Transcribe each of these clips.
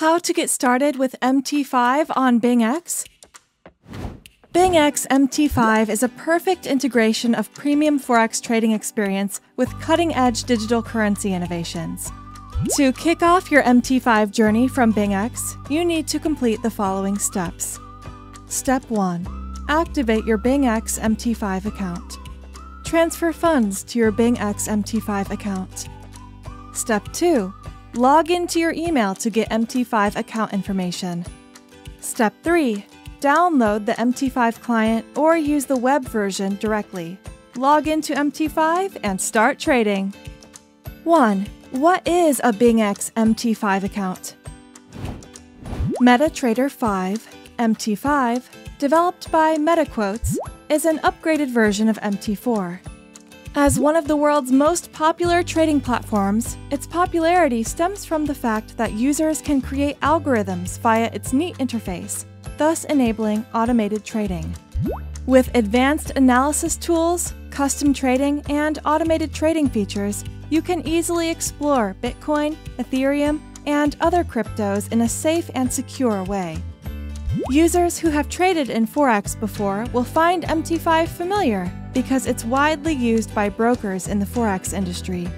How to get started with MT5 on BingX? BingX MT5 is a perfect integration of premium Forex trading experience with cutting edge digital currency innovations. To kick off your MT5 journey from BingX, you need to complete the following steps. Step 1 Activate your BingX MT5 account. Transfer funds to your BingX MT5 account. Step 2 Log into your email to get MT5 account information. Step 3 Download the MT5 client or use the web version directly. Log into MT5 and start trading. 1. What is a BingX MT5 account? MetaTrader 5 MT5, developed by MetaQuotes, is an upgraded version of MT4. As one of the world's most popular trading platforms, its popularity stems from the fact that users can create algorithms via its neat interface thus enabling automated trading. With advanced analysis tools, custom trading, and automated trading features, you can easily explore Bitcoin, Ethereum, and other cryptos in a safe and secure way. Users who have traded in Forex before will find MT5 familiar because it's widely used by brokers in the Forex industry.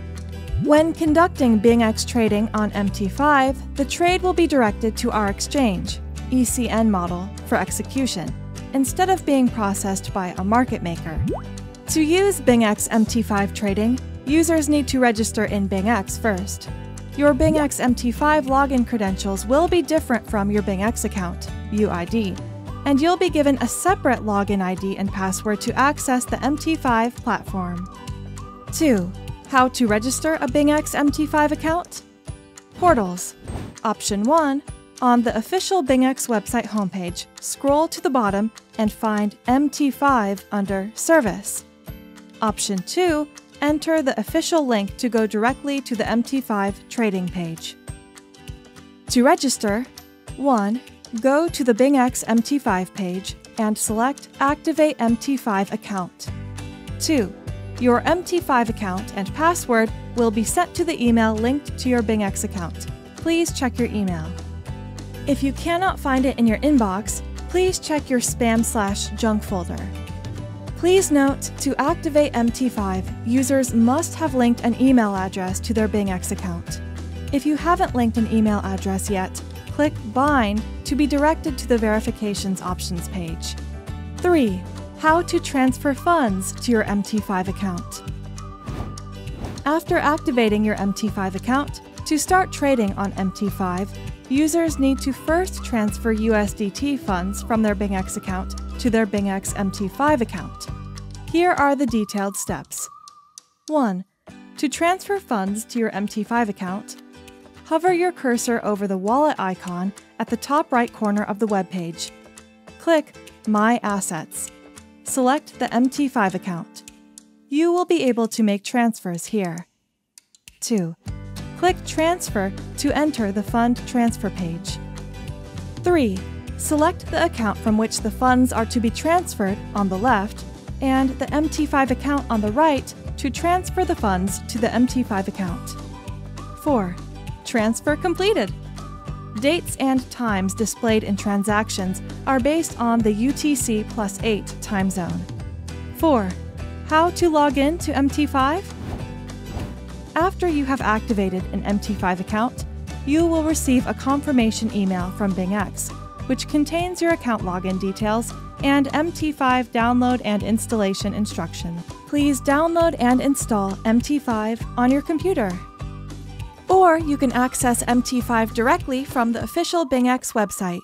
When conducting BingX trading on MT5, the trade will be directed to our exchange, ECN model for execution, instead of being processed by a market maker. To use BingX MT5 trading, users need to register in BingX first. Your BingX MT5 login credentials will be different from your BingX account, UID, and you'll be given a separate login ID and password to access the MT5 platform. 2. How to register a BingX MT5 account? Portals. Option 1 on the official BingX website homepage, scroll to the bottom and find MT5 under Service. Option 2 Enter the official link to go directly to the MT5 trading page. To register, 1. Go to the BingX MT5 page and select Activate MT5 account. 2. Your MT5 account and password will be sent to the email linked to your BingX account. Please check your email. If you cannot find it in your inbox, please check your spam slash junk folder. Please note, to activate MT5, users must have linked an email address to their BingX account. If you haven't linked an email address yet, click Bind to be directed to the Verifications options page. 3. How to transfer funds to your MT5 account. After activating your MT5 account, to start trading on MT5, users need to first transfer USDT funds from their BingX account to their BingX MT5 account. Here are the detailed steps. 1. To transfer funds to your MT5 account, hover your cursor over the wallet icon at the top right corner of the web page. Click My Assets. Select the MT5 account. You will be able to make transfers here. 2 click Transfer to enter the fund transfer page. 3. Select the account from which the funds are to be transferred on the left and the MT5 account on the right to transfer the funds to the MT5 account. 4. Transfer completed. Dates and times displayed in transactions are based on the UTC plus 8 time zone. 4. How to log in to MT5? After you have activated an MT5 account, you will receive a confirmation email from BingX, which contains your account login details and MT5 download and installation instruction. Please download and install MT5 on your computer or you can access MT5 directly from the official BingX website.